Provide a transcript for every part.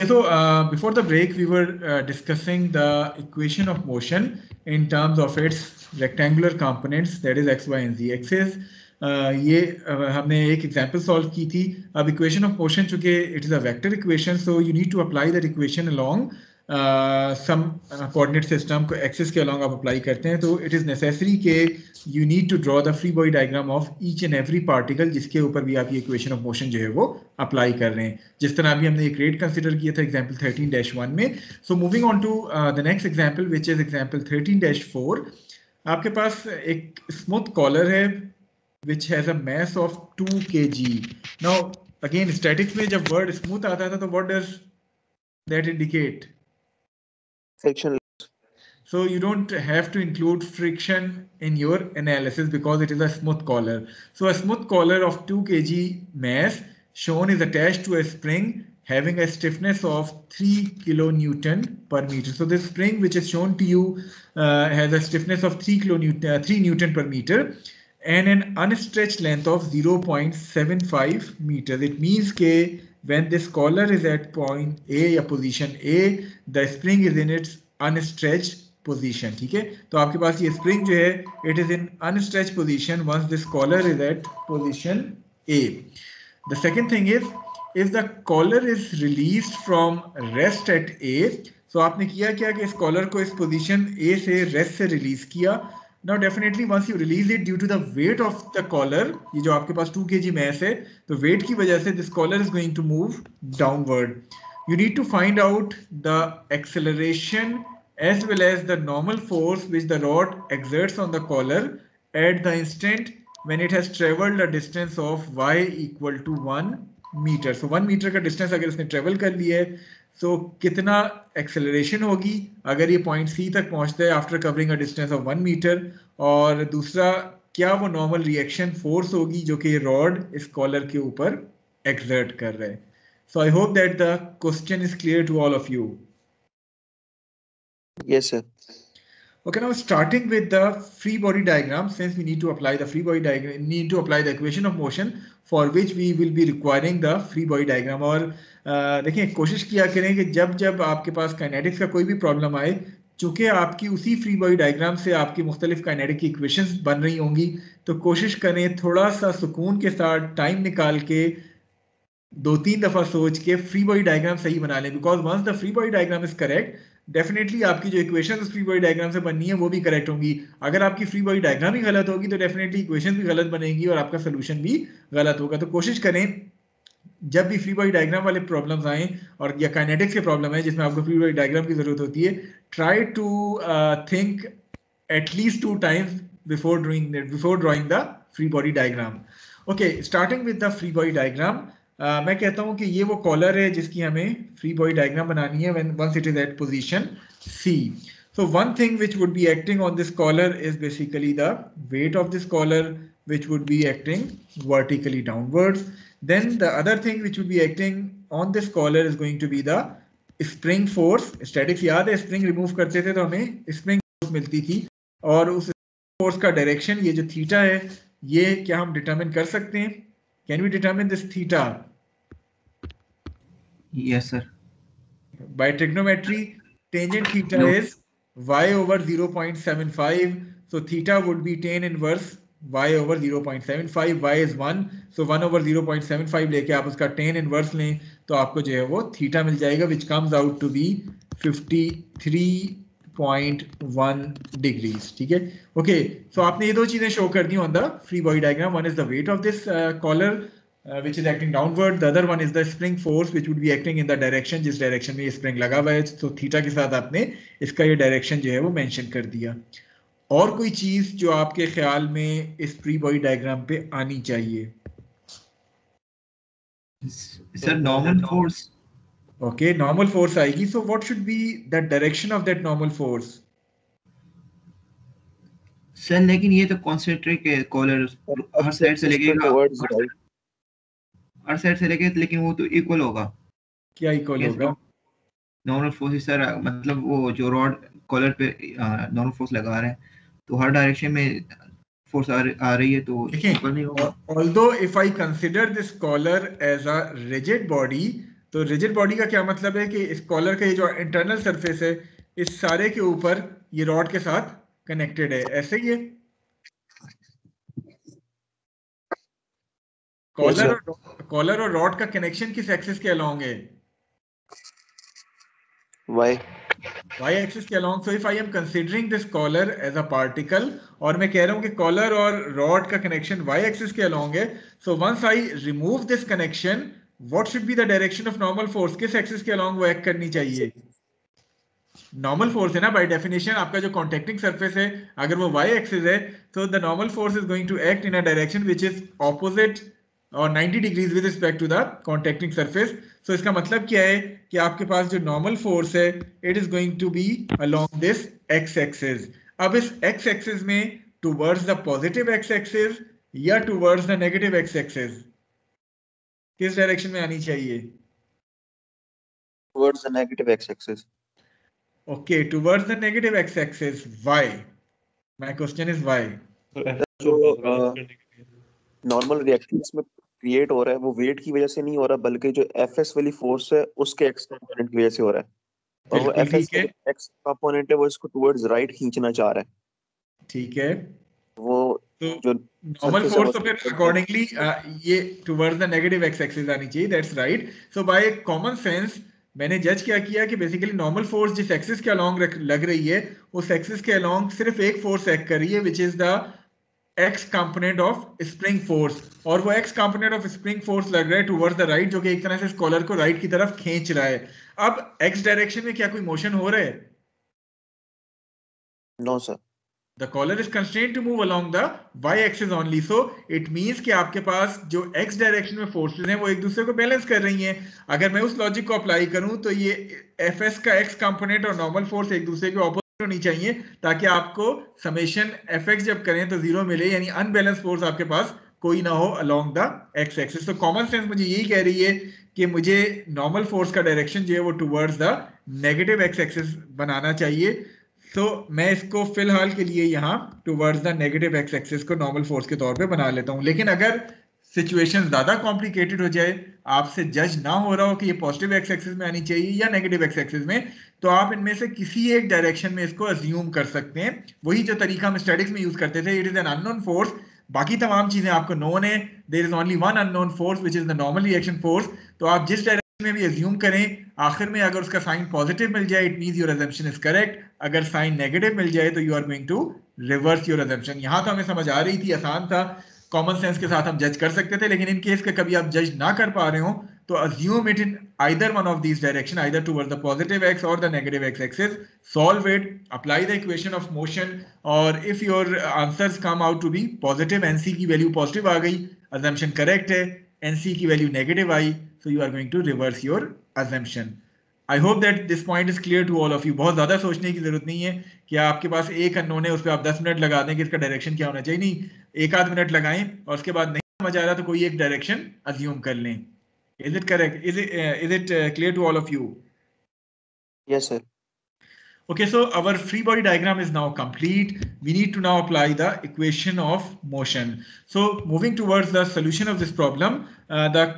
So uh, before the break, we were uh, discussing the equation of motion in terms of its rectangular components, that is x, y, and z axis. Uh, ये uh, हमने एक example solve की थी अब equation of motion चूंकि it is a vector equation so you need to apply that equation along some coordinate system को axis के along आप अप्लाई करते हैं तो इट इज़ नेसेसरी के you need to draw the free body diagram of each and every particle जिसके ऊपर भी आप ये इक्वेशन ऑफ़ मोशन जो है वो अप्लाई कर रहे हैं जिस तरह अभी हमने एक रेट कंसिडर किया था एग्ज़ाम्पल थर्टीन डैश वन में so moving on to the next example which is example thirteen dash four आपके पास एक स्मूथ कॉलर है which has a mass of 2 kg. Now, again, statics में जब वर्ड स्मूथ आता था तो what does that indicate? Friction. So you don't have to include friction in your analysis because it is a smooth collar. So a smooth collar of 2 kg mass shown is attached to a spring having a stiffness of 3 kilonewton per meter. So this spring which is shown to you uh, has a stiffness of 3 kilonewton, uh, 3 newton per meter and an unstretched length of 0.75 meters. It means that when this collar is at point A या position A, the spring is in its unstretched position. ठीक है तो आपके पास ये spring जो है it is in unstretched position once this collar is at position A. The second thing is if the collar is released from rest at A, so आपने किया क्या कि इस collar को इस position A से rest से release किया now definitely once you release it due to the weight of the collar ये जो आपके पास 2 kg mass है तो weight की वजह से this collar is going to move downward you need to find out the acceleration as well as the normal force which the rod exerts on the collar at the instant when it has traveled a distance of y equal to 1 meter so 1 meter का distance अगर इसने travel कर लिया है सो so, कितना acceleration होगी? अगर ये पॉइंट सी तक पहुँचता है after covering a distance of one metre और दूसरा क्या वो नॉर्मल रिएक्शन फोर्स होगी जो कि रॉड इस कॉलर के ऊपर एक्सर्ट कर रहे हैं? So I hope that the question is clear to all of you yes sir. Okay, now starting with the free body diagram, since we need to apply the free body diagram, need to apply the equation of motion for which we will be requiring the free body diagram. और देखिए कोशिश किया करें कि जब जब आपके पास kinetics का कोई भी प्रॉब्लम आए चूँकि आपकी उसी फ्री बॉडी डायग्राम से आपकी मुख्तलिफ़ काइनेटिक की इक्वेशंस बन रही होंगी तो कोशिश करें थोड़ा सा सुकून के साथ टाइम निकाल के दो तीन दफ़ा सोच के फ्री बॉडी डायग्राम सही बना लें because once the free body diagram is correct definitely आपकी जो इक्वेशन फ्री बॉडी डायग्राम से बननी है, वो भी करेक्ट होंगी। अगर आपकी फ्री बॉडी डायग्राम ही गलत होगी तो डेफिनेटली इक्वेशन भी गलत बनेगी और आपका सोल्यूशन भी गलत होगा। तो कोशिश करें, जब भी फ्री बॉडी डायग्राम वाले प्रॉब्लम्स आए और या काइनेटिक्स के प्रॉब्लम है जिसमें आपको फ्री बॉडी डायग्राम की ज़रूरत होती है try to think at least two times before drawing before drawing the free body diagram okay starting with the free body diagram Uh, मैं कहता हूँ कि ये वो कॉलर है जिसकी हमें फ्री बॉडी डायग्राम बनानी है when once it is at position C. So one thing which would be acting on this collar is basically the weight of this collar which would be acting vertically downwards. Then the other thing which would be acting on this collar is going to be the spring force. Statics याद है spring remove करते थे तो हमें spring force मिलती थी और उस force का direction ये जो theta है ये क्या हम determine कर सकते हैं? Can we determine this theta? Yes, sir. By trigonometry, tangent theta No. is y over 0.75. So theta would be tan inverse y over 0.75. y is 1. So 1 over 0.75 लेके आप उसका tan inverse लें तो आपको जो है वो theta मिल जाएगा which comes out to be 53.1 degrees. ठीक है Okay, so आपने ये दो चीज़ें शो कर दी on the free body diagram. One is the weight of this uh, collar uh, which is acting downward. The other one is the spring force which would be acting in the direction जिस direction में ये spring लगा हुआ है तो theta के साथ आपने इसका ये direction जो है वो mention कर दिया और कोई चीज़ जो आपके ख्याल में इस प्री बॉडी डायग्राम पे आनी चाहिए Sir, normal force. Okay normal force आएगी so what should be the direction of that normal force sir लेकिन ये तो कॉन्सेंट्रेट है कॉलर हर साइड से लेके हर साइड से लेके लेकिन वो तो इक्वल होगा। क्या इक्वल होगा? नॉर्मल फोर्स सर मतलब वो जो रॉड कॉलर पे नॉर्मल फोर्स लगा रहे हैं तो हर डायरेक्शन में फोर्स आ, रही- आ रही है तो इक्वल नहीं होगा। although if I consider this collar as a rigid body तो रिजिड बॉडी का क्या मतलब है कि इस कॉलर का ये जो इंटरनल सरफेस है इस सारे के ऊपर ये रॉड के साथ कनेक्टेड है। ऐसे ही है। कॉलर और रॉड का कनेक्शन किस एक्सेस के अलॉन्ग है? वाई वाई एक्सेस के along so if I am considering this collar as a particle और मैं कह रहा हूँ कि कॉलर और रॉड का कनेक्शन वाई एक्सेस के अलोंग है so once I remove this connection what should be the direction of normal force किस एक्सेस के अलोंग वो एक्ट करनी चाहिए? नॉर्मल फोर्स है ना बाय डेफिनेशन आपका जो कॉन्टेक्टिंग सर्फेस है अगर वो वाई एक्सेस है तो the normal force is going to act in a direction which is opposite और 90 degrees with respect to the contacting surface so इसका मतलब क्या है कि आपके पास जो नॉर्मल फोर्स है it is going to be along this X axis अब इस एक्स एक्सिस में towards the positive X axis या towards the negative X axis किस डायरेक्शन में आनी चाहिए towards the negative x-axis. Okay, towards the negative x-axis. Why? My question is why. So, uh, normal reaction इसमें create हो रहा है वो वेट की वजह से नहीं हो रहा बल्कि जो एफ़ एस वाली फोर्स है उसके एक्स कंपोनेंट की वजह से हो रहा है। और वो एफ़ एक्स कंपोनेंट है। वो इसको टुवर्ड्स राइट खींचना चाह रहा है। ठीक है। वो तो जो नॉर्मल फोर्स तो फिर अकॉर्डिंगली ये towards the negative X axis आनी चाहिए that's right so by common sense मैंने जज क्या किया कि बेसिकली नॉर्मल फोर्स जिस एक्सिस के अलोंग लग रही है उस एक्सिस के अलोंग सिर्फ़ एक फोर्स एक्ट कर रही है which is the X component of spring force और वो X component of spring force लग रहा है टुवर्ड्स द राइट जो कि एक तरह से स्कॉलर को राइट की तरफ़ खींच रहा है। अब एक्स डायरेक्शन में क्या कोई मोशन हो रहा है? No sir the collar is constrained to move along the y axis only. So it means कि आपके पास जो x डायरेक्शन में फोर्सेस हैं वो एक दूसरे को बैलेंस कर रही हैं। अगर मैं उस लॉजिक को अप्लाई करूँ तो ये fs का x कंपोनेंट और नॉर्मल फोर्स एक दूसरे के ऑपोजिट होनी चाहिए ताकि आपको समेशन fx जब करें तो ज़ीरो मिले, यानी अनबैलेंस फोर्स आपके पास कोई ना हो अलोंग द x एक्सिस तो कॉमन सेंस मुझे यही कह रही है कि मुझे नॉर्मल फोर्स का डायरेक्शन जो है वो टुवर्ड्स द नेगेटिव x एक्सिस बनाना चाहिए। तो मैं इसको फ़िलहाल के लिए यहाँ towards the negative X axis को नॉर्मल फोर्स के तौर पे बना लेता हूँ। लेकिन अगर सिचुएशन ज़्यादा कॉम्प्लिकेटेड हो जाए, आपसे जज ना हो रहा हो कि ये पॉजिटिव एक्स एक्सिस में आनी चाहिए या नेगेटिव एक्स एक्सिस में तो आप इनमें से किसी एक डायरेक्शन में इसको अज्यूम कर सकते हैं। वही जो तरीका हम स्टैटिक्स में यूज़ करते थे it is an unknown force बाकी तमाम चीज़ें आपको नोन है। There is only one unknown force which is the normal reaction force तो आप जिस डायरेक्शन में भी अज्यूम करें, आखिर में अगर उसका साइन पॉजिटिव मिल जाए it mean your assumption is correct अगर साइन नेगेटिव मिल जाए तो you are going to reverse your assumption यहाँ तो हमें समझ आ रही थी, आसान था। कॉमन सेंस के साथ हम जज कर सकते थे, लेकिन इन केस का कभी आप जज ना कर पा रहे हो तो assume it in either one of these direction either toward the positive X और the negative X axis solve it apply the equation of motion और if your answers come out to be positive NC की value positive आ गई assumption correct है NC की value negative I so you are going to reverse your assumption. I hope that this point is clear to all of you बहुत ज़्यादा सोचने की ज़रूरत नहीं है कि आपके पास एक अनोन है उस पर आप दस मिनट लगा दें कि इसका डायरेक्शन क्या होना चाहिए। नहीं एक आध मिनट लगाए और उसके बाद नहीं समझ आ रहा तो कोई एक डायरेक्शन अज्यूम कर लें। Is it correct is is it clear to all of you yes sir okay so our free body diagram is now complete we need to now apply the equation of motion so moving towards the solution of this problem the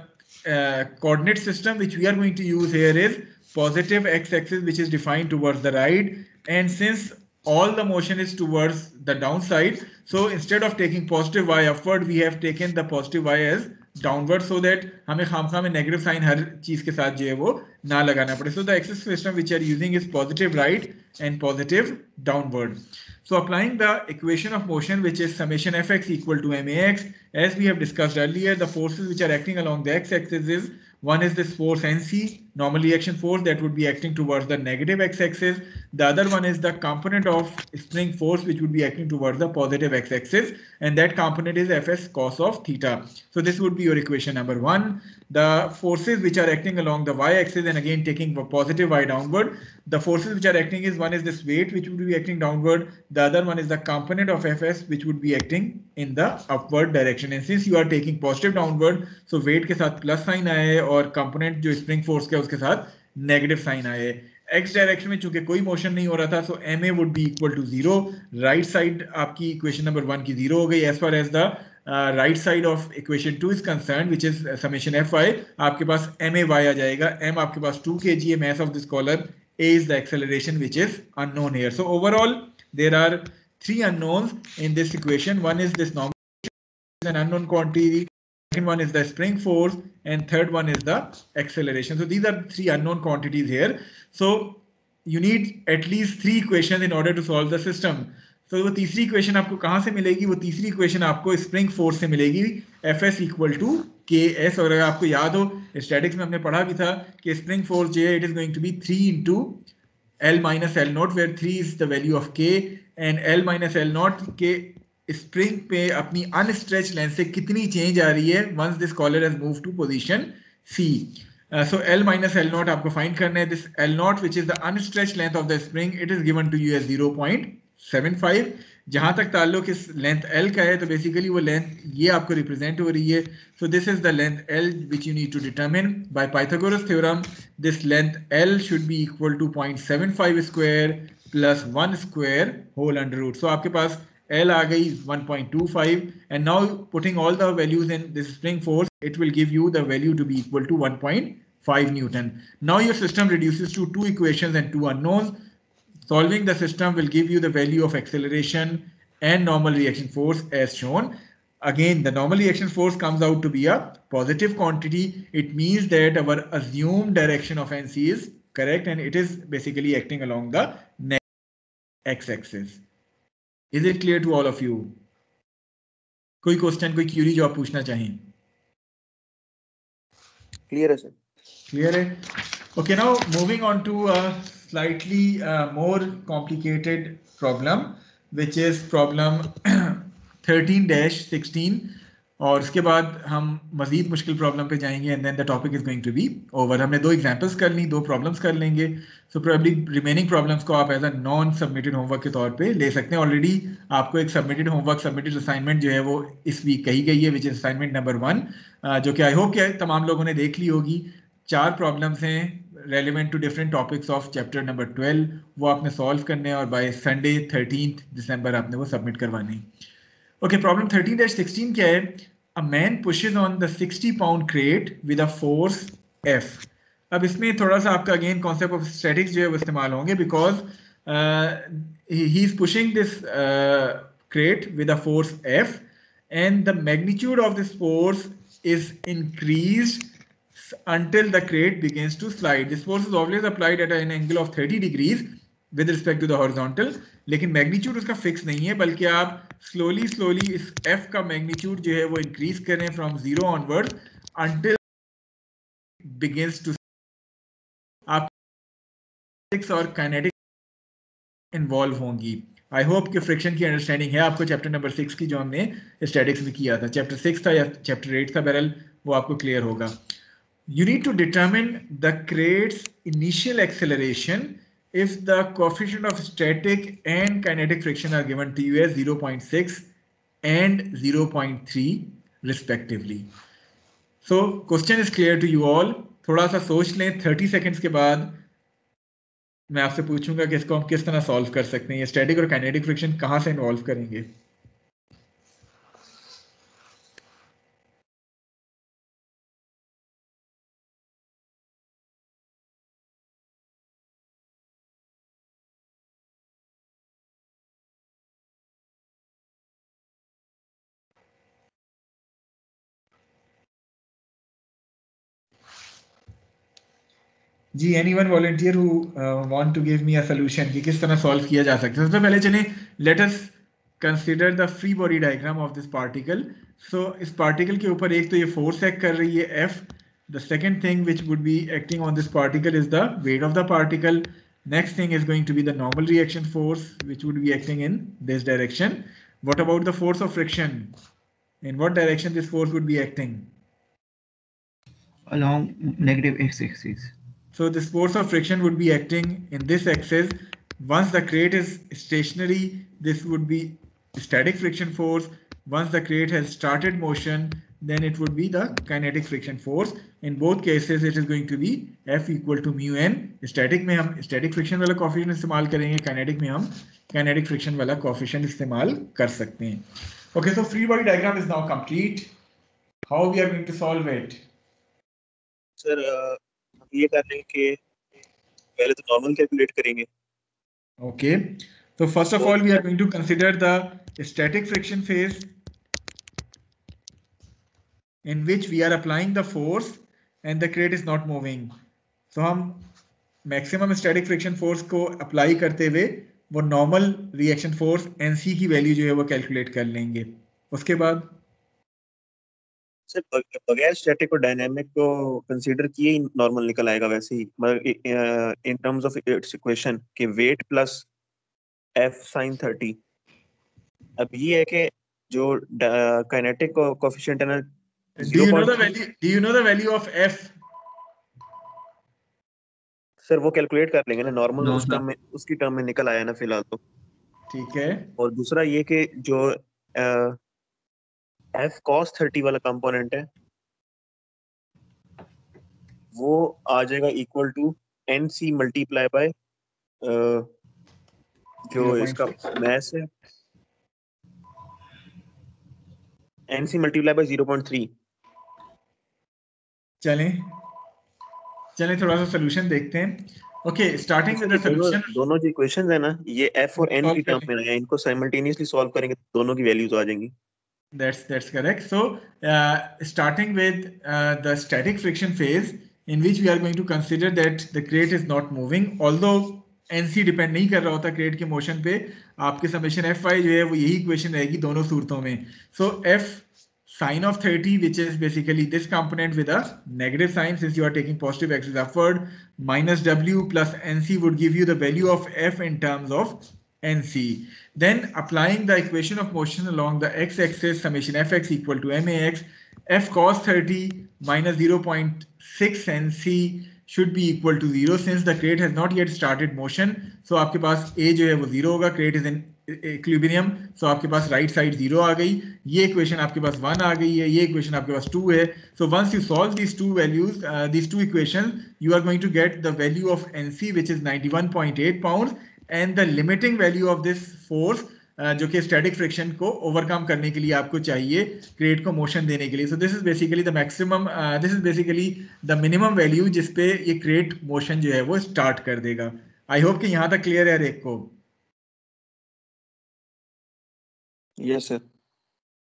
coordinate system which we are going to use here is positive x-axis which is defined towards the right. And since all the motion is towards the downside, so instead of taking positive y upward, we have taken the positive y as downward so that हमें खामखा में negative sign हर चीज के साथ जो है वो ना लगाना पड़े so the axis system which are using is positive right and positive downward So applying the equation of motion, which is summation fx equal to max, as we have discussed earlier, the forces which are acting along the x-axis is one is this force nc, normal reaction force that would be acting towards the negative x-axis. The other one is the component of spring force which would be acting towards the positive x-axis, and that component is fs cos of theta. So this would be your equation number one. The forces which are acting along the y-axis and again taking the positive y downward, the forces which are acting is one is this weight which would be acting downward the other one is the component of fs which would be acting in the upward direction and since you are taking positive downward so weight के साथ plus sign आया है और component जो spring force का है उसके साथ negative sign आया है x डायरेक्शन में चूँकि कोई मोशन नहीं हो रहा था so M A would be equal to zero right side आपकी इक्वेशन नंबर वन की ज़ीरो हो गई as far as the right side of equation two is concern which is summation F I आपके पास एम ए वाई आ जाएगा M आपके पास two K G M S of this collar A is the acceleration which is unknown here so overall there are three unknowns in this equation one is this normal an unknown quantity second one is the spring force and third one is the acceleration so these are three unknown quantities here so you need at least three equations in order to solve the system तो वो तीसरी equation आपको कहां से मिलेगी वो तीसरी equation आपको स्प्रिंग फोर्स से मिलेगी F S equal to K S और अगर आपको याद हो स्टैटिक्स में हमने पढ़ा भी था कि स्प्रिंग फोर्स जो है it is going to be three into L minus L not where three is the value of K and L minus L not के स्प्रिंग पे अपनी अनस्ट्रेच लेंथ से कितनी चेंज आ रही है once this collar has move to position C so L minus L not आपको find करना है. This L not which is the unstretched length of the spring it is given to you as zero point seven five जहाँ तक ताल्लुक इस length L का है तो बेसिकली वो लेंथ ये आपको रिप्रेजेंट हो रही है। So this is the length L which you need to determine by Pythagoras theorem this length L should be equal to point seven five square plus one square whole under root so आपके पास L आ गई one point two five and now putting all the values in this spring force it will give you the value to be equal to one point five newton now your system reduces to two equation and two unknowns Solving the system will give you the value of acceleration and normal reaction force as shown. Again, the normal reaction force comes out to be a positive quantity. It means that our assumed direction of NC is correct and it is basically acting along the x-axis. Is it clear to all of you? कोई question कोई query जो आप पूछना चाहें clear है sir clear है okay now moving on to a slightly uh, more complicated problem which is problem 13-16 और उसके बाद हम मजीद मुश्किल प्रॉब्लम पे जाएँगे and then the topic is going to be over हमने दो एग्जांपल्स कर ली दो प्रॉब्लम्स कर लेंगे. सो प्रोबेबली रिमेनिंग प्रॉब्लम्स को आप as a non submitted homework के तौर पे ले सकते हैं. ऑलरेडी आपको एक सबमिटेड होमवर्क सबमिटेड असाइनमेंट जो है वो इस वीक कही गई है which is assignment number one जो कि आई होप कि तमाम लोगों ने देख ली होगी. चार प्रॉब्लम्स हैं. Relevant to different topics of chapter number twelve वो आपने सॉल्व करने हैं और बाय संडे थर्टीन दिसंबर आपने वो सबमिट करवाने okay problem thirteen dash sixteen क्या है a man pushes on the 60 pound crate with a force F. अब इसमें थोड़ा सा आपका अगेन कॉन्सेप्ट ऑफ़ स्टैटिक्स जो है वो इस्तेमाल होंगे because he is pushing this crate with a force F and the magnitude of this force is increased until the crate begins to slide. This force is always applied at an angle of 30 degrees with respect to the horizontal. लेकिन magnitude उसका fix नहीं है, बल्कि आप slowly slowly इस f का magnitude जो है वो इंक्रीज करें from zero onward until begins to आप और काइनेटिक इन्वॉल्व होंगी। आई होप कि फ्रिक्शन की अंडरस्टैंडिंग है आपको चैप्टर नंबर सिक्स की जो हमने स्टैटिक्स में किया था। चैप्टर सिक्स था या चैप्टर एट था बैरल वो आपको क्लियर होगा। You need to determine the crate's initial acceleration if the coefficient of static and kinetic friction are given to you as 0.6 and 0.3 respectively. So question is clear to you all. थोड़ा सा सोच लें 30 seconds के बाद मैं आपसे पूछूँगा कि इसको हम किस तरह सॉल्व कर सकते हैं ये स्टैटिक और काइनेटिक फ्रिक्शन कहाँ से इन्वॉल्व करेंगे जी any one volunteer to give me a solution किस तरह सॉल्व किया जा सकता है? सबसे पहले चलिए let consider the free body diagram of this particle so इस पार्टिकल के ऊपर एक तो ये फोर्स एक्ट कर रही है F the second thing which would be acting on this particle is the weight of the particle next thing is going to be the normal reaction force which would be acting in this direction what about the force of friction in what direction this force would be acting along negative X axis So this force of friction would be acting in this axis. Once the crate is stationary, this would be static friction force. Once the crate has started motion, then it would be the kinetic friction force. In both cases, it is going to be F equal to mu n. Static में हम static friction वाला coefficient इस्तेमाल करेंगे, kinetic में हम kinetic friction वाला coefficient इस्तेमाल कर सकते हैं. Okay, so free body diagram is now complete. How we are going to solve it? Sir हम ये करने के पहले तो नॉर्मल कैलकुलेट करेंगे। ओके तो first of all we are going to consider the static friction phase in which we are applying the force and the crate is not moving so हम maximum static friction force को apply करते हुए वो normal reaction force NC की value जो है वो calculate कर लेंगे। उसके बाद बग- बगैर स्टैटिक और डायनामिक को कंसीडर किए ही नॉर्मल निकल आएगा वैसे ही। मगर in terms of its equation कि weight plus F sine thirty अब ये है कि जो काइनेटिक कोफिशिएंट है ना do you know the 0.3 value do you know the value of F? Sir वो कैलकुलेट कर लेंगे ना नॉर्मल No, उस टर्म में उसकी टर्म में निकल आया ना फ़िलहाल तो। ठीक है। और दूसरा ये कि जो एफ़ कॉस थर्टी वाला कंपोनेंट है। वो आ जाएगा equal to N C multiply by जो इसका मैस है। N C multiply by zero point three चलें। चलें थोड़ा सा सोल्यूशन देखते हैं। Okay starting with the solution दोनों जो इक्वेशंस है ना ये एफ़ और एन की टर्म में है इनको साइमल्टेनियसली सॉल्व करेंगे तो दोनों की वैल्यूज़ आ जाएँगी। That's that's correct. So, uh, starting with uh, the static friction phase, in which we are going to consider that the crate is not moving, although NC depend नहीं कर रहा होता crate के motion पे आपके summation Fy जो है वो यही equation रहेगी दोनों सूरतों में. So F sine of 30 which is basically this component with a negative sign since you are taking positive axis upward minus W plus NC would give you the value of F in terms of NC. Then applying the equation of motion along the x-axis summation fx equal to max f cos 30 minus 0.6 NC should be equal to zero since the crate has not yet started motion. So आपके पास a जो है वो zero होगा crate is in equilibrium so आपके पास right side zero आ गई ये equation आपके पास one आ गई है ये equation आपके पास two है so once you solve these two values uh, these two equations you are going to get the value of NC which is 91.8 pounds and the limiting value of this force uh, जो कि static friction को overcome करने के लिए आपको चाहिए crate को motion देने के लिए। So this is basically the maximum this is basically the minimum value जिस पे ये क्रेट मोशन जो है वो स्टार्ट कर देगा। आई होप कि यहाँ तक क्लियर है हर एक को। Yes sir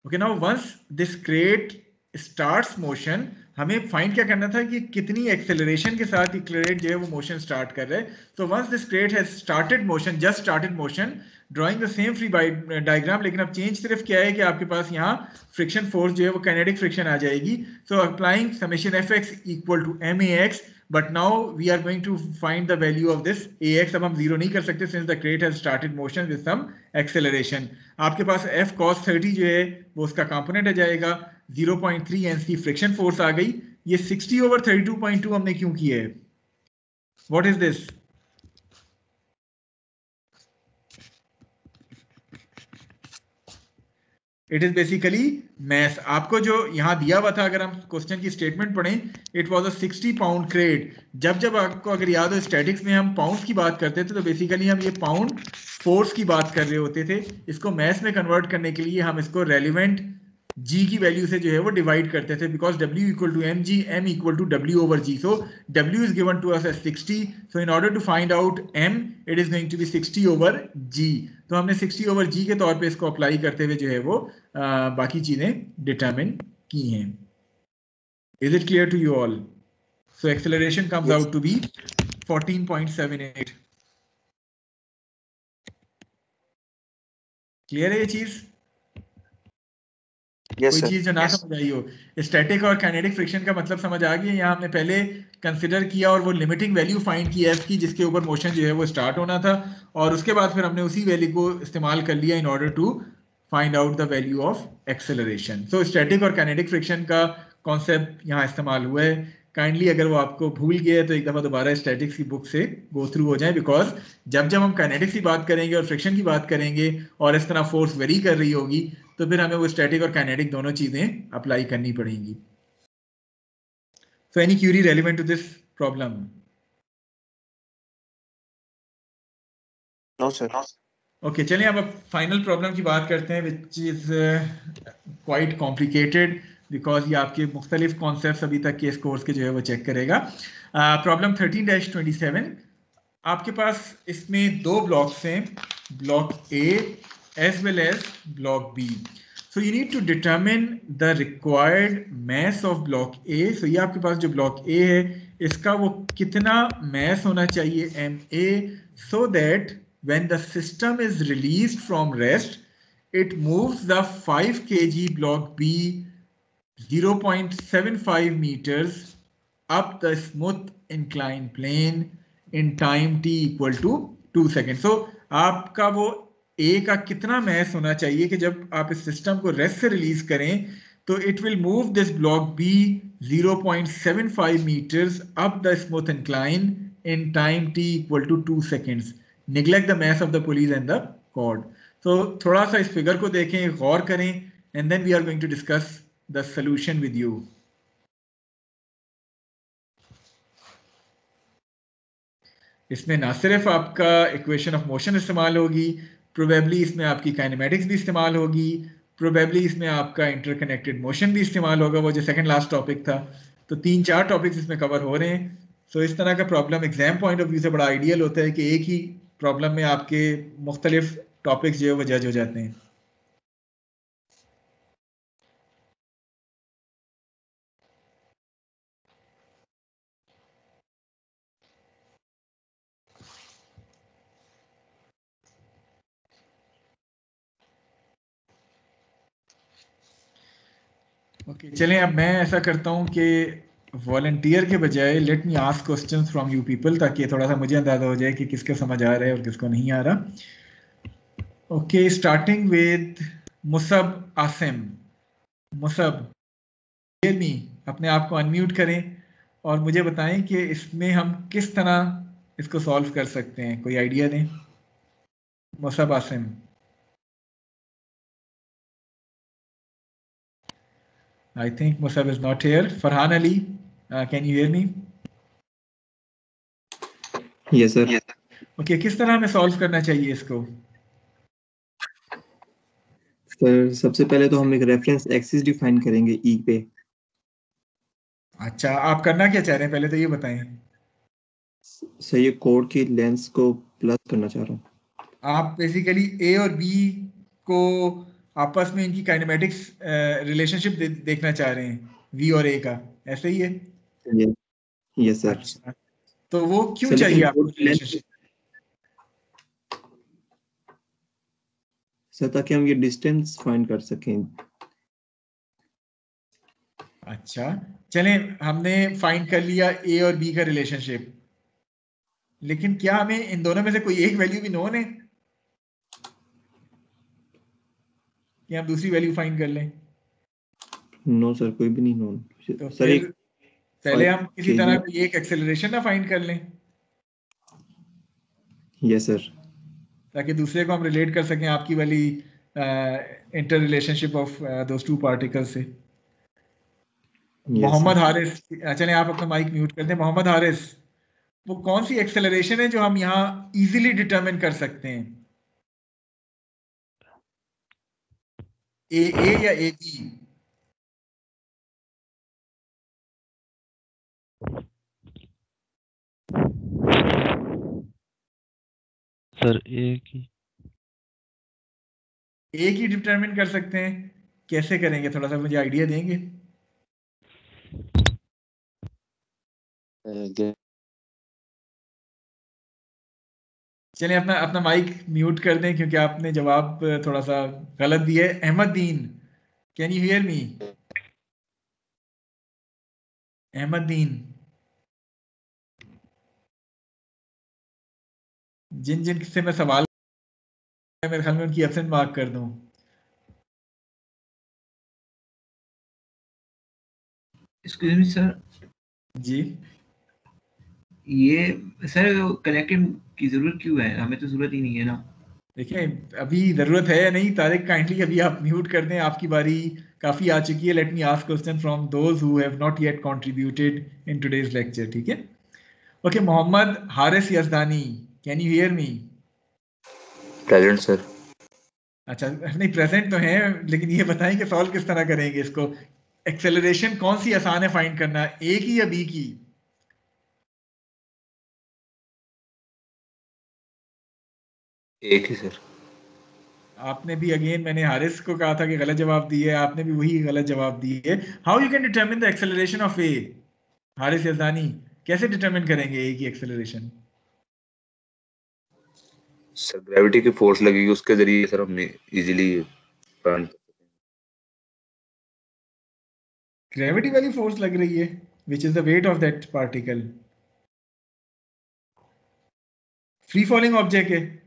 okay now once this crate starts motion हमें फाइंड क्या करना था कि कितनी एक्सेलरेशन के साथ ये क्रेट जो है वो मोशन स्टार्ट कर रहा है। So once this crate has started motion just started motion drawing the same free diagram लेकिन अब चेंज सिर्फ़ क्या है कि आपके पास यहाँ फ्रिक्शन फोर्स जो है वो कैनेटिक फ्रिक्शन आ जाएगी। So applying summation F x equal to m a x but now we are going to find the value of this a x अब हम ज़ीरो नहीं कर सकते since the crate has started motion with some acceleration आपके पास F cos thirty जो है वो उसका कंपोनेंट आ जाएगा। 0.3 एनसी फ्रिक्शन फोर्स आ गई। ये 60 ओवर 32.2 हमने क्यों किया है? What is this it is basically mass आपको जो यहाँ दिया हुआ था, अगर हम क्वेश्चन की स्टेटमेंट पढ़ें it was a 60 pound crate जब जब आपको अगर याद हो स्टैटिक्स में हम पाउंड्स की बात करते थे तो बेसिकली हम ये पाउंड फोर्स की बात कर रहे होते थे। इसको मैथ में कन्वर्ट करने के लिए हम इसको रेलिवेंट g की वैल्यू से जो है वो डिवाइड करते थे because w equal to m g m equal to W over g so w is given to us as 60 so in order to find out m it is going to be 60 over g. तो हमने 60 over g के तौर पे इसको apply करते हुए जो है वो आ, बाकी चीज़ें डिटरमिन की हैं। Is it clear to you all so acceleration comes out to be 14.78 clear है ये चीज़? यस कोई चीज़ जो ना समझ आई हो। स्टैटिक और काइनेटिक फ्रिक्शन का मतलब समझ आ गया यहाँ हमने पहले कंसिडर किया और वो लिमिटिंग वैल्यू फाइंड की एफ़ की जिसके ऊपर मोशन जो है वो स्टार्ट होना था और उसके बाद फिर हमने उसी वैल्यू को इस्तेमाल कर लिया in order to find out the value of acceleration so static और काइनेटिक फ्रिक्शन का कॉन्सेप्ट यहाँ इस्तेमाल हुआ है। काइंडली अगर वो आपको भूल गया है तो एक दफ़ा दोबारा स्टैटिक्स की बुक से गो थ्रू हो जाए बिकॉज़ जब जब हम काइनेटिक्स की बात करेंगे और फ्रिक्शन की बात करेंगे और इस तरह फोर्स वेरी कर रही होगी तो फिर हमें वो स्टैटिक और काइनेटिक दोनों चीज़ें अप्लाई करनी पड़ेंगी। So any query relevant to this problem no sir okay चलिए अब फाइनल प्रॉब्लम की बात करते हैं which is quite complicated because ये आपके मुख्तलिफ़ कॉन्सेप्ट अभी तक के इस कोर्स के जो है वो चेक करेगा। Problem thirteen dash twenty seven आपके पास इसमें दो ब्लॉक्स हैं block A As well as block B so you need to determine the required mass of block A so ये आपके पास जो ब्लॉक ए है इसका वो कितना मैस होना चाहिए M A so that when the system is released from rest, it moves the 5 kg block B 0.75 meters up the smooth inclined plane in time t equal to 2 seconds. So आपका वो ए का कितना mess होना चाहिए कि जब आप इस सिस्टम को रेस्ट से रिलीज़ करें तो it will move this block B 0.75 metres up the smooth incline in time t equal to 2 seconds neglect the mass of the pulleys and the cord. So, थोड़ा सा इस फिगर को देखें, गौर करें, and then we are going to discuss the solution with you. इसमें ना सिर्फ़ आपका इक्वेशन ऑफ़ मोशन इस्तेमाल होगी प्रोबेबली इसमें आपकी काइनेमेटिक्स भी इस्तेमाल होगी। प्रोबेबली इसमें आपका इंटरकनेक्टेड मोशन भी इस्तेमाल होगा। वो जो सेकंड लास्ट टॉपिक था। तो तीन चार टॉपिक्स इसमें कवर हो रहे हैं। सो so, इस तरह का problem exam point of view से बड़ा आइडियल होता है कि एक ही प्रॉब्लम में आपके मुख्तलिफ़ टॉपिक्स जो है वो जज हो जाते हैं। ओके okay, चलें अब मैं ऐसा करता हूँ कि वॉल्टियर के बजाय let me ask question from you people ताकि थोड़ा सा मुझे अंदाज़ा हो जाए कि किसके समझ आ रहा है और किसको नहीं आ रहा। Okay starting with Musab Asim Musab मी अपने आप को अनम्यूट करें और मुझे बताएँ कि इसमें हम किस तरह इसको सॉल्व कर सकते हैं। कोई आइडिया दें? Musab Asim I think Musab is not here. Farhan Ali, Uh, can you hear me? Yes, sir. Yes. Okay, किस तरह हमें सॉल्व करना चाहिए इसको सर सबसे पहले तो हम एक रेफरेंस एक्सिस डिफाइन करेंगे ई e पे अच्छा आप करना क्या चाह रहे हैं पहले तो ये बताएँ सर ये कोड की लेंथ को प्लस करना चाह रहा हूँ आप बेसिकली ए और बी को आपस में इनकी काइनेमेटिक्स रिलेशनशिप दे, देखना चाह रहे हैं वी और ए का। ऐसे ही है? यस सर अच्छा। तो वो क्यों चाहिए आपको रिलेशनशिप सर ताकि हम ये डिस्टेंस फाइंड कर सकें। अच्छा। चलें हमने फाइंड कर लिया ए और बी का रिलेशनशिप लेकिन क्या हमें इन दोनों में से कोई एक वैल्यू भी नोन है? कि हम दूसरी वैल्यू फाइंड कर लें। नो सर कोई भी नहीं नोन तो सर एक पहले हम किसी तरह कोई एक एक्सेलरेशन ना फाइंड कर लें। यस सर ताकि दूसरे को हम रिलेट कर सकें आपकी वाली inter relationship of those two particles से। मोहम्मद हारिस चलें आप अपना माइक म्यूट कर दें। मोहम्मद हारिस वो कौन सी एक्सेलरेशन है जो हम यहाँ इजीली डिटरमिन कर सकते हैं? ए ए या ए बी सर ए की। एक ही डिटरमिन कर सकते हैं। कैसे करेंगे? थोड़ा सा मुझे आइडिया देंगे। चलिए अपना अपना माइक म्यूट कर दें क्योंकि आपने जवाब थोड़ा सा गलत दिया है। Ahmad Deen can you hear me Ahmad Deen जिन जिन से मैं सवाल मेरे ख्याल में उनकी एबसेंट मार्क कर दूँ। Excuse me sir ji. ये सर कनेक्टेड की ज़रूरत क्यों है? हमें तो ज़रूरत ही नहीं है ना। देखिए अभी ज़रूरत है या नहीं तारिक काइंडली अभी आप म्यूट कर दें। आपकी बारी काफ़ी आ चुकी है। Let me ask question from those who have not yet contributed in today's lecture ठीक है? Okay Mohammad Haris Yazdani Can you hear me? Present sir अच्छा नहीं प्रेजेंट तो है लेकिन ये बताएँ कि सॉल्व किस तरह करेंगे इसको? एक्सेलरेशन कौन सी आसान है फाइंड करना? ए की या बी की? एक ही सर। आपने भी अगेन मैंने हारिस को कहा था कि गलत जवाब दिए आपने भी वही गलत जवाब दिए how you can determine the acceleration of A Haris Yazdani कैसे डिटरमिन करेंगे ए की एक्सेलरेशन सर ग्रेविटी की फोर्स लगेगी उसके ज़रिए सर हम इजीली ग्रेविटी वाली फोर्स लग रही है which is the weight of that particle free falling object है।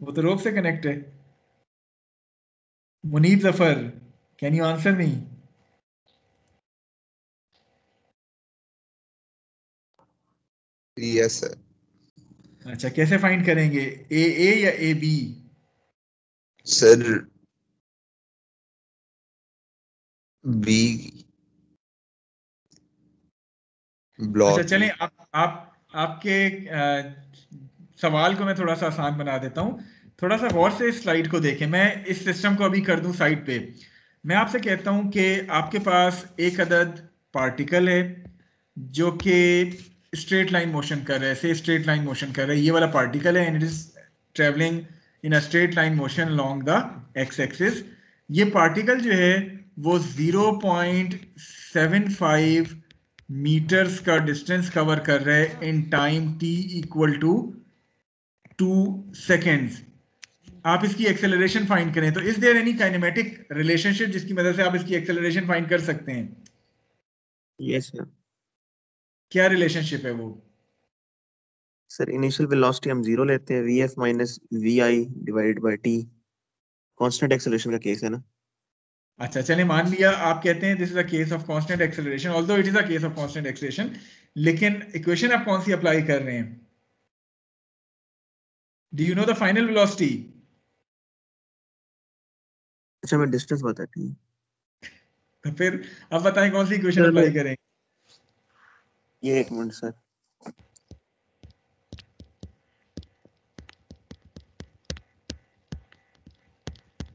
वो तो रोप से कनेक्ट है। Munib Zafar can you answer me yes sir अच्छा कैसे फाइंड करेंगे? ए ए या A B sir B block अच्छा चलें आप आप आपके सवाल को मैं थोड़ा सा आसान बना देता हूँ। थोड़ा सा गौर से इस स्लाइड को देखें। मैं इस सिस्टम को अभी कर दूँ साइड पे। मैं आपसे कहता हूँ कि आपके पास एक अदद पार्टिकल है, जो कि स्ट्रेट लाइन मोशन कर रहा है से स्ट्रेट लाइन मोशन कर रहा है। ये वाला पार्टिकल है and it is travelling in a straight line motion along the x axis ये पार्टिकल जो है, वो 0.75 मीटर्स का डिस्टेंस कवर कर रहा है in time t equal to two seconds आप इसकी एक्सेलरेशन फाइंड करें तो is there any kinematic relationship जिसकी मदद से आप इसकी एक्सेलरेशन फाइंड कर सकते हैं? यस सर क्या रिलेशनशिप है वो? सर इनिशियल वेलोसिटी हम ज़ीरो लेते हैं vf minus vi divided by t. Constant acceleration का केस है ना? अच्छा चलिए मान लिया आप कहते हैं this is a case of constant acceleration although it is a case of constant acceleration लेकिन इक्वेशन आप कौन सी अप्लाई कर रहे हैं? Do you know the final velocity अच्छा मैं डिस्टेंस बताती हूँ। तो फिर अब बताएँ कौन सी इक्वेशन अप्लाई करें। ये एक मिनट सर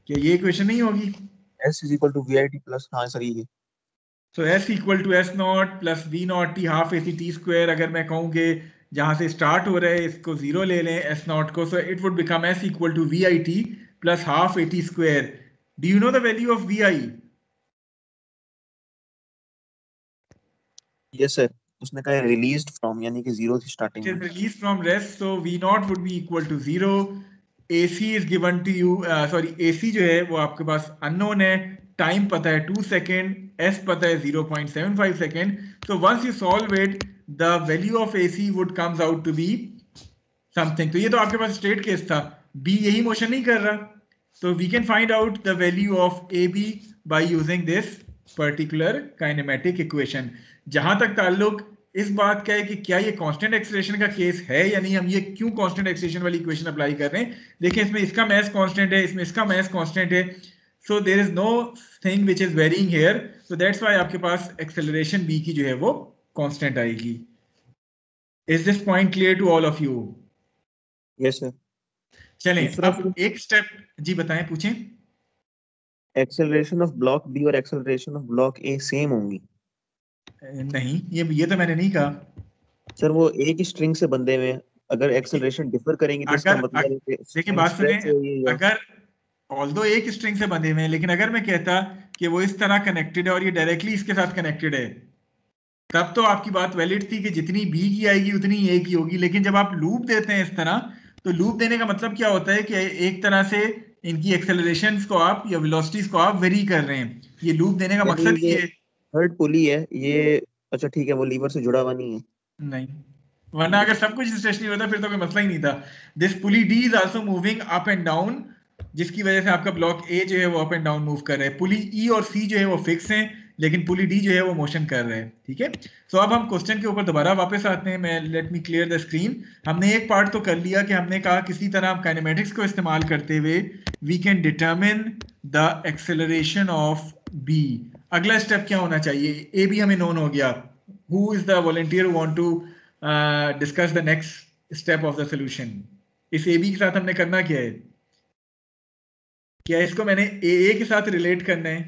क्या ये इक्वेशन नहीं होगी? S is equal to vit plus हाँ सर ये। So s to s naught plus v naught t half a c t square अगर मैं कहूँ कि जहाँ से स्टार्ट हो रहा है इसको ज़ीरो ले लें एस नॉट को so it would become s equal to v i t plus half a t square do you know the value of v i yes sir उसने कहा रिलीज्ड फ्रॉम यानी कि ज़ीरो थी starting It is released from rest, so V naught would be equal to zero. AC is given to you, uh, sorry, AC जो है वो आपके पास unknown है, टाइम पता है टू सेकेंड एस पता है zero point seven five second so once you solve it the value of a c would comes out to be something तो ये तो आपके पास स्ट्रेट केस था. बी यही मोशन नहीं कर रहा. तो we can find out the value of a B by using this particular kinematic equation जहाँ तक ताल्लुक, इस बात का है कि क्या ये कांस्टेंट एक्सलेशन का केस है या नहीं? हम ये क्यों कांस्टेंट एक्सलेशन वाली इक्वेशन अप्लाई कर रहे हैं? देखिए, इसमें इसका मैथ कांस्टेंट है, इसमें इसका मैथ कांस्टेंट है. So there is nothing which is varying here so that's why आपके पास एक्सेलरेशन बी की जो है वो कांस्टेंट आएगी। Is this point clear to all of you yes sir चलें अब एक स्टेप जी बताएँ पूछें। एक्सेलरेशन ऑफ़ ब्लॉक बी और acceleration of block A same होंगी। नहीं ये ये तो मैंने नहीं कहा। सर वो एक ही स्ट्रिंग से बंधे हुए हैं। अगर एक्सेलरेशन डिफर करेंगे तो इसका मतलब देखिए बात stretch सुने है अगर ऑल्दो एक स्ट्रिंग से बंधे हुए हैं लेकिन अगर मैं कहता कि वो इस तरह कनेक्टेड है और ये डायरेक्टली इसके साथ कनेक्टेड है तब तो आपकी बात वैलिड थी कि जितनी बी की आएगी उतनी ए की होगी। लेकिन जब आप लूप देते हैं इस तरह तो लूप देने का मतलब क्या होता है कि एक तरह से इनकी एक्सेलरेशन को आप या वेलोसिटीज को आप वेरी कर रहे हैं। ये लूप देने का मकसद ये थर्ड पुली है ये अच्छा ठीक है वो लीवर से जुड़ा हुआ नहीं है। नहीं। वरना अगर सब कुछ स्टेशनरी होता फिर तो कोई मसला ही नहीं था। This pulley D is also moving up and down जिसकी वजह से आपका ब्लॉक ए जो है वो अप एंड डाउन मूव कर रहा है। पुली ई और सी जो है वो फिक्स हैं, लेकिन पुली डी जो है वो मोशन कर रहे हैं, ठीक है? सो अब हम क्वेश्चन के ऊपर दोबारा वापस आते हैं। मैं let me clear the screen हमने एक पार्ट तो कर लिया कि हमने कहा किसी तरह काइनेमेटिक्स को इस्तेमाल करते हुए we can determine the acceleration of B अगला स्टेप क्या होना चाहिए? ए भी हमें नोन हो गया। Who is the volunteer want to discuss the next step of the solution इस ए बी के साथ हमने करना क्या है? क्या इसको मैंने ए ए के साथ रिलेट करना है?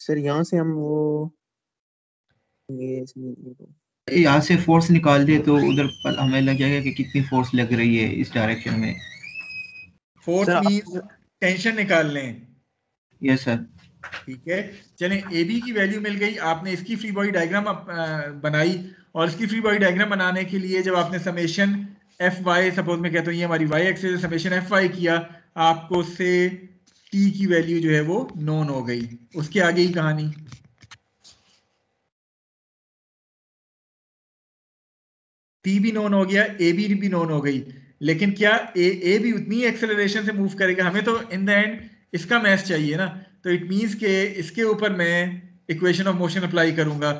सर यहाँ से हम वो यहाँ से फोर्स निकाल दिए तो उधर हमें लग जाएगा कि कितनी फोर्स लग रही है इस डायरेक्शन में। फोर्स मींस टेंशन निकाल लें यस सर ठीक है? चले ए बी की वैल्यू मिल गई। आपने इसकी फ्री बॉडी डायग्राम बनाई और इसकी फ्री बॉडी डायग्राम बनाने के लिए जब आपने समेशन एफ़ वाई सपोज़ में कहता हूँ ये हमारी y axis summation F y किया, आपको से टी की वैल्यू जो है वो नॉन हो गई। उसके आगे ही कहानी। टी भी नॉन हो गया ए बी भी नॉन हो गई। लेकिन क्या ए ए भी उतनी एक्सेलरेशन से मूव करेगा? हमें तो इन द एंड इसका मैथ चाहिए ना। तो इट मीन्स के इसके ऊपर मैं इक्वेशन ऑफ़ मोशन अप्लाई करूँगा।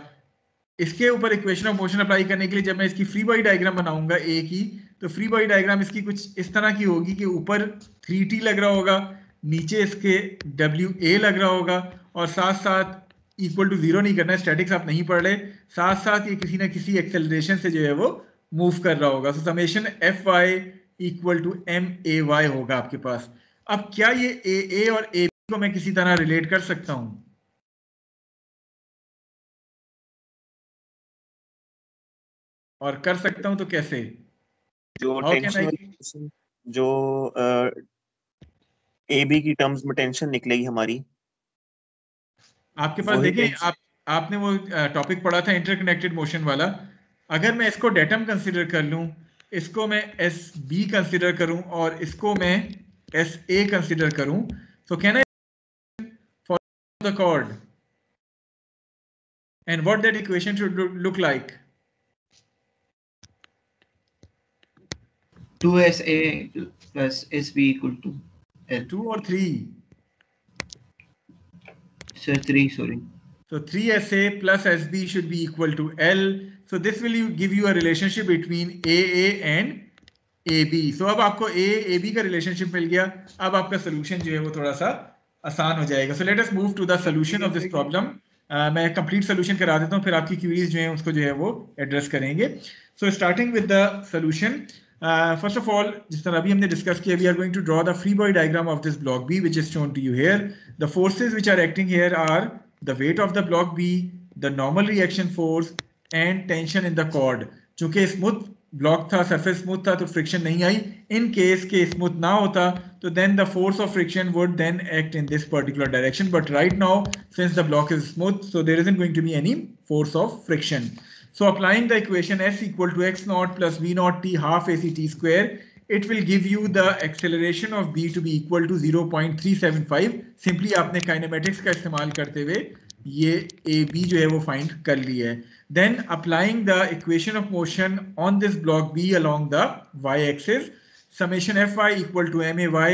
इसके ऊपर इक्वेशन ऑफ़ मोशन अप्लाई करने के लिए जब मैं इसकी फ्री बॉडी डायग्राम बनाऊँगा ए की तो फ्री बॉडी डायग्राम इसकी कुछ इस तरह की होगी कि ऊपर थ्री टी लग रहा होगा, नीचे इसके डब्ल्यू ए लग रहा होगा और साथ साथ इक्वल टू ज़ीरो नहीं करना स्टैटिक्स आप नहीं पढ़ रहे साथ साथ ये किसी ना किसी एक्सेलरेशन से जो है वो मूव कर रहा होगा। So summation F y equal to m a y होगा आपके पास। अब क्या ये ए ए और ए बी को मैं किसी तरह रिलेट कर सकता हूँ? और कर सकता हूँ तो कैसे? जो टेंशन जो। ए बी की टर्म्स में टेंशन निकलेगी हमारी। आपके पास देखिए आप आपने वो टॉपिक पढ़ा था इंटरकनेक्टेड मोशन वाला। अगर मैं इसको डेटम कंसिडर कर लूँ इसको मैं एस बी कंसिडर करूँ और इसको मैं एस ए कंसिडर करूँ तो can I for the cord and what that equation should look like to s A plus s B equal to L two और three sir three sorry So 3SA plus SB should be equal to L. So this will you give you a relationship between AA and AB. So अब आपको A AB का relationship मिल गया अब आपका solution जो है वो थोड़ा सा आसान हो जाएगा So let us move to the solution of this problem. Uh, मैं complete solution करा देता हूँ फिर आपकी queries जो हैं उसको जो है वो address करेंगे So starting with the solution. Uh, first of all, जिस तरह अभी हमने discuss किया, we are going to draw the free body diagram of this block B, which is shown to you here. The forces which are acting here are the weight of the block B, the normal reaction force and tension in the cord. चूँकि smooth block था surface smooth था तो friction नहीं आई in case के smooth ना होता तो then the force of friction would then act in this particular direction but right now since the block is smooth so there isn't going to be any force of friction so applying the equation s equal to x naught plus v naught t half ac t square it will give you the acceleration of b to be equal to 0.375 simply आपने kinematics का इस्तेमाल करते हुए ये a b जो है वो find कर ली है then applying the equation of motion on this block b along the y axis summation fy equal to ma y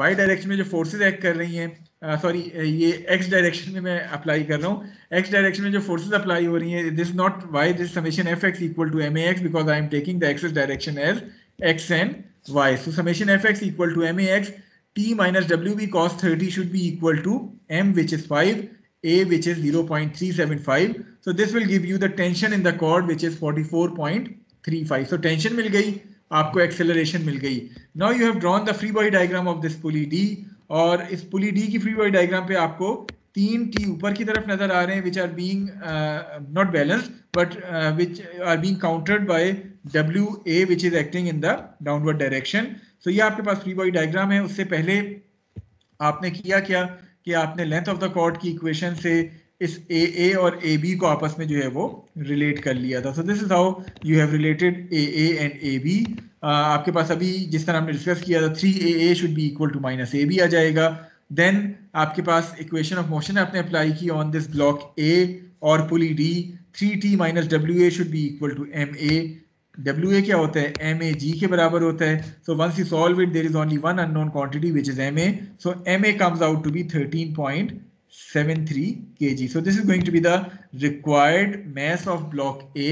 y direction में जो फोर्सेस एक्ट कर रही हैं सॉरी ये x डायरेक्शन में मैं अप्लाई कर रहा हूँ। X डायरेक्शन में जो फोर्सेस अप्लाई हो रही हैं this not y this summation F x equal to m x because I am taking the axis direction as x and y. So, summation fx equal to max t minus wb cos 30 should be equal to m, which is 5 a, which is 0.375 so, this will give you the tension in the cord which is 44.35 so, tension मिल गई, आपको acceleration मिल गई। Now you have drawn the free body diagram of this pulley D और इस pulley D की free body diagram पे आपको तीन टी ऊपर की तरफ़ नज़र आ रहे हैं which are being not balance but which are being countered by W A which is acting in the downward direction so ये आपके पास फ्री बॉडी डायग्राम है। उससे पहले आपने किया क्या? कि आपने लेंथ ऑफ़ द कॉर्ड की इक्वेशन से इस ए ए और ए बी को आपस में जो है वो रिलेट कर लिया था। So this is how you have related a A and a B आपके पास अभी जिस तरह हमने डिस्कस किया था three a A should be equal to minus a B आ जाएगा। देन आपके पास इक्वेशन ऑफ़ मोशन आपने अप्लाई की ऑन दिस ब्लॉक ए और pulley D three T minus W A should be equal to m A W A क्या होता है? M A जी के बराबर होता है। So once you solve it there is only one unknown quantity which is m A so m A comes out to be thirteen point 73 kg. So this is going to be the required mass of block A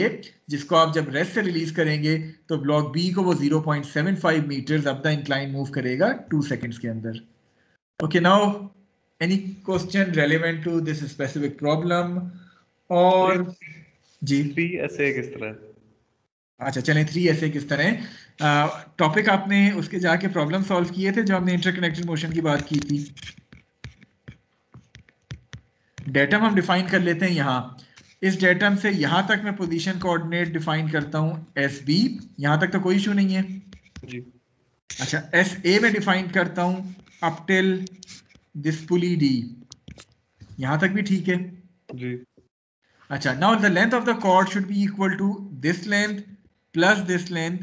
जिसको आप जब rest से release करेंगे तो block B को वो 0.75 metres up the incline move करेगा 2 seconds के अंदर। Okay now any question relevant to this specific problem और जी। बी ऐसे किस तरह अच्छा चलें थ्री ऐसे किस तरह टॉपिक आपने उसके जाके प्रॉब्लम सॉल्व किए थे जो हमने इंटरकनेक्टेड मोशन की बात की थी। डेटम हम डिफाइन कर लेते हैं यहाँ। इस डेटम से यहाँ तक मैं पोजीशन कोऑर्डिनेट डिफाइन करता हूँ एस बी यहाँ तक तो कोई इशू नहीं है। जी। अच्छा एस ए में डिफाइन करता हूँ up till this pulley D यहाँ तक भी ठीक है। जी। अच्छा now the length of the chord should be equal to this length plus this length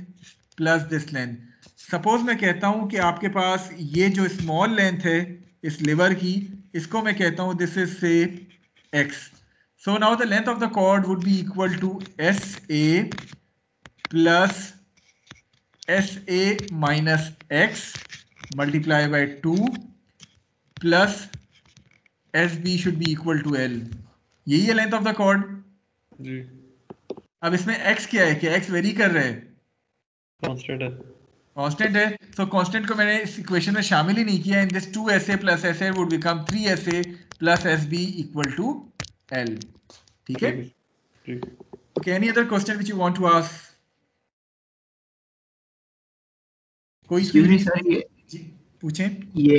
plus this length suppose मैं कहता हूँ कि आपके पास ये जो स्मॉल लेंथ है इस लिवर की इसको मैं कहता हूँ this is say X so now the length of the chord would be equal to S A plus S A minus X multiply by two plus S B should be equal to L यही है length of the cord जी। अब इसमें x क्या है? कि x very कर रहा है? कांस्टेंट है सो so कांस्टेंट को मैंने इस इक्वेशन में शामिल ही नहीं किया। In this two plus S would become three plus S equal to L ठीक है? Okay any other question which you want to ask कोई सर पूछे। ये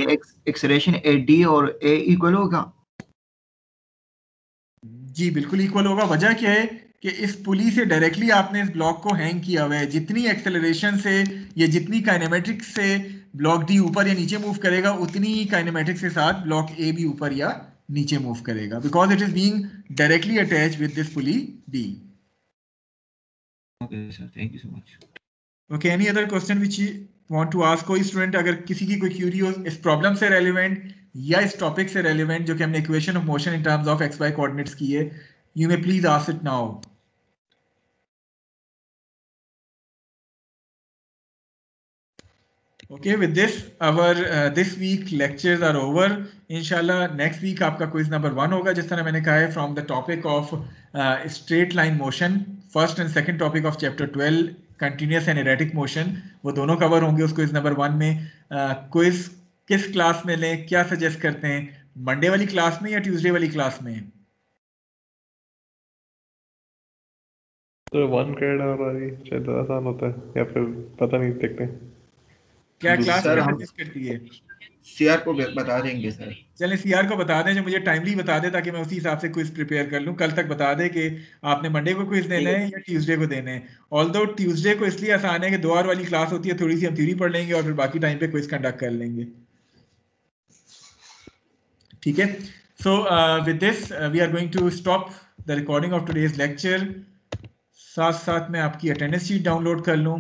एक्सेलरेशन ए और ए इक्वल होगा? जी बिल्कुल इक्वल होगा। वजह क्या है? कि इस पुली से डायरेक्टली आपने इस ब्लॉक को हैंग किया हुआ है। जितनी एक्सेलरेशन से या जितनी काइनेमेटिक्स से ब्लॉक डी ऊपर या नीचे मूव करेगा उतनी ही काइनेमेटिक्स के साथ ब्लॉक ए भी ऊपर या नीचे मूव करेगा। Because it is being directly attach with this pulley D okay sir thank you so much okay any other question which you want to ask कोई स्टूडेंट अगर किसी की कोई क्यूरी हो इस प्रॉब्लम से रेलिवेंट या इस टॉपिक से रेलिवेंट जो कि हमने equation of motion in terms of X Y coordinates की है you may please ask it now okay with this our uh, this week lectures are over inshallah next week आपका quiz number one होगा जिस तरह मैंने कहा है from the topic of uh, straight line motion first and second topic of chapter 12 continuous and erratic motion वो दोनों cover होंगे उस quiz number one में uh, quiz किस क्लास में लें क्या सजेस्ट करते हैं मंडे वाली क्लास में या ट्यूसडे वाली क्लास में तो वन क्रेडिट और वाली शायद आसान होता है या फिर पता नहीं देखते हैं। क्या क्लास सर, हम- सजेस्ट करती है? सीआर को बता देंगे सर चलें सीआर को बता दें जो मुझे टाइमली बता दे ताकि मैं उसी हिसाब से क्विज प्रिपेयर कर लूँ। कल तक बता दे कि आपने मंडे को क्विज देना है या ट्यूसडे को देना है। ऑल दो ट्यूसडे को इसलिए आसान है कि दो आवर वाली क्लास होती है थोड़ी सी हम थ्योरी पढ़ लेंगे और फिर बाकी टाइम पे क्विज कंडक्ट कर लेंगे। ठीक है? So with this we are going to stop the recording of today's lecture साथ साथ मैं आपकी अटेंडेंस शीट डाउनलोड कर लूँ।